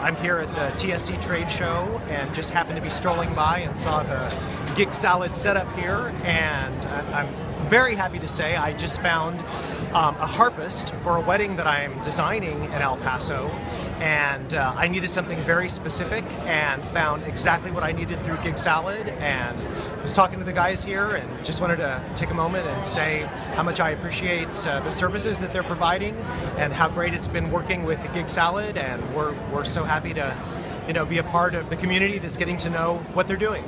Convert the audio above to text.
I'm here at the TSC trade show and just happened to be strolling by and saw the Gig Salad setup here. And I'm very happy to say I just found um, a harpist for a wedding that I'm designing in El Paso. And uh, I needed something very specific and found exactly what I needed through Gig Salad. And was talking to the guys here and just wanted to take a moment and say how much I appreciate uh, the services that they're providing and how great it's been working with the Gig Salad and we're, we're so happy to you know be a part of the community that's getting to know what they're doing.